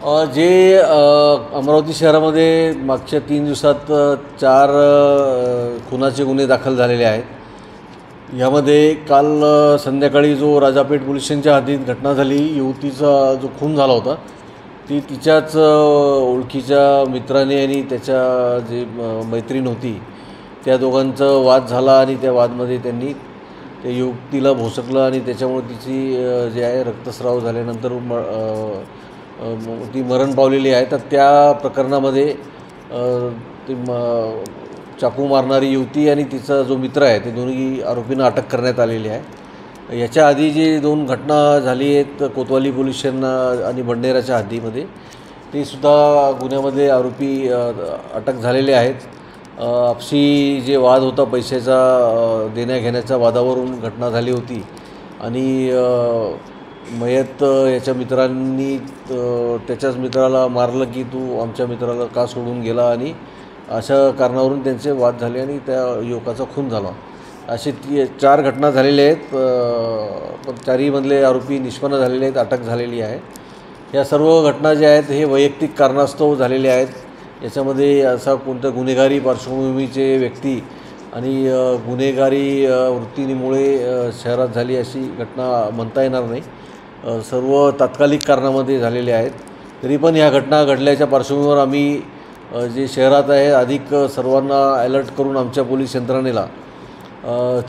जे अमरावती शहरामध्ये मागच्या तीन दिवसात चार खुनाचे गुन्हे दाखल झालेले आहेत. यामध्ये काल संध्याकाळी जो राजापेठ पोलीस स्टेशनच्या हद्दीत घटना झाली युवतीचा जो खून झाला होता ती तिच्याच ओळखीच्या मित्राने आणि त्याच्या जे मैत्रीण होती त्या दोघांचं वाद झाला आणि त्या वादमध्ये त्यांनी त्या युवतीला भोसकलं आणि त्याच्यामुळे तिची जे आहे रक्तस्राव झाल्यानंतर म- ती मरण पावलेली आहे. तर त्या प्रकरणामध्ये ती म चाकू मारणारी युवती आणि तिचा जो मित्र आहे ते दोन्ही आरोपींना अटक करण्यात आलेली आहे. याच्या आधी जी दोन घटना झाली आहेत कोतवाली पोलीस आणि बंडेराच्या हद्दीमध्ये ते सुद्धा गुन्ह्यामध्ये आरोपी अटक झालेले आहेत. आपसी जे वाद होता पैशाचा देण्याघेण्याच्या वादावरून घटना झाली होती. आणि मयत याच्या मित्रांनी त्याच्याच मित्राला मारलं की तू आमच्या मित्राला का सोडून गेला? आणि अशा कारणावरून त्यांचे वाद झाले आणि त्या युवकाचा खून झाला. असे ती चार घटना झालेल्या आहेत. पण चारहीमधले आरोपी निष्पन्न झालेले आहेत अटक झालेली आहे. या सर्व घटना ज्या आहेत हे वैयक्तिक कारणास्तव झालेले आहेत. याच्यामध्ये असा कोणत्या गुन्हेगारी पार्श्वभूमीचे व्यक्ती आणि गुन्हेगारी वृत्तीमुळे शहरात झाली अशी घटना म्हणता येणार नाही. सर्व तात्कालिक कारणामध्ये झालेले आहेत. तरी पण ह्या घटना घडल्याच्या पार्श्वभूमीवर आम्ही जे शहरात आहे अधिक सर्वांना अलर्ट करून आमच्या पोलीस यंत्रणेला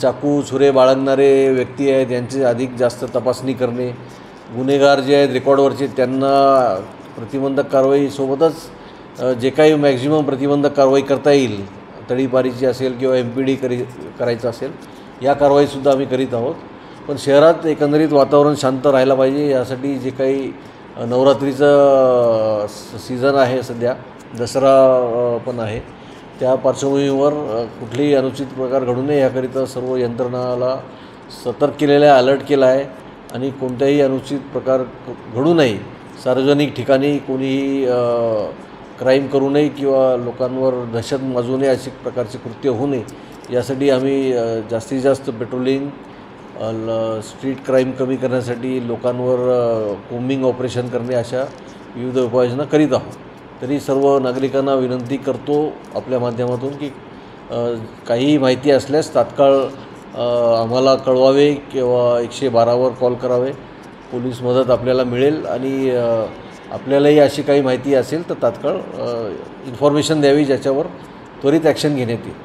चाकू छुरे बाळगणारे व्यक्ती आहेत यांची अधिक जास्त तपासणी करणे गुन्हेगार जे आहेत रेकॉर्डवरचे त्यांना प्रतिबंधक कारवाईसोबतच जे काही मॅक्झिमम प्रतिबंधक कारवाई करता येईल तडीपारीची असेल किंवा एम पी डी करी करायचं असेल या कारवाईसुद्धा आम्ही करीत आहोत. पण शहरात एकंदरीत वातावरण शांत राहायला पाहिजे. यासाठी जे काही नवरात्रीचं सीझन आहे सध्या दसरा पण आहे. त्या पार्श्वभूमीवर कुठलेही अनुचित प्रकार घडू नये याकरिता सर्व यंत्रणाला सतर्क केलेलं आहे अलर्ट केला आहे आणि कोणत्याही अनुचित प्रकार घडू नये. सार्वजनिक ठिकाणी कोणीही क्राईम करू नये किंवा लोकांवर दहशत माजू नये अशी प्रकारचे कृत्य होऊ नये. यासाठी आम्ही जास्तीत जास्त पेट्रोलिंग स्ट्रीट क्राईम कमी करण्यासाठी लोकांवर कोम्बिंग ऑपरेशन करणे अशा विविध उपाययोजना करीत आहोत. तरी सर्व नागरिकांना विनंती करतो आपल्या माध्यमातून की काहीही माहिती असल्यास तात्काळ आम्हाला कळवावे किंवा एकशे बारावर कॉल करावे. पोलीस मदत आपल्याला मिळेल आणि आपल्यालाही अशी काही माहिती असेल तर तात्काळ इन्फॉर्मेशन द्यावी ज्याच्यावर त्वरित ॲक्शन घेण्यात येईल.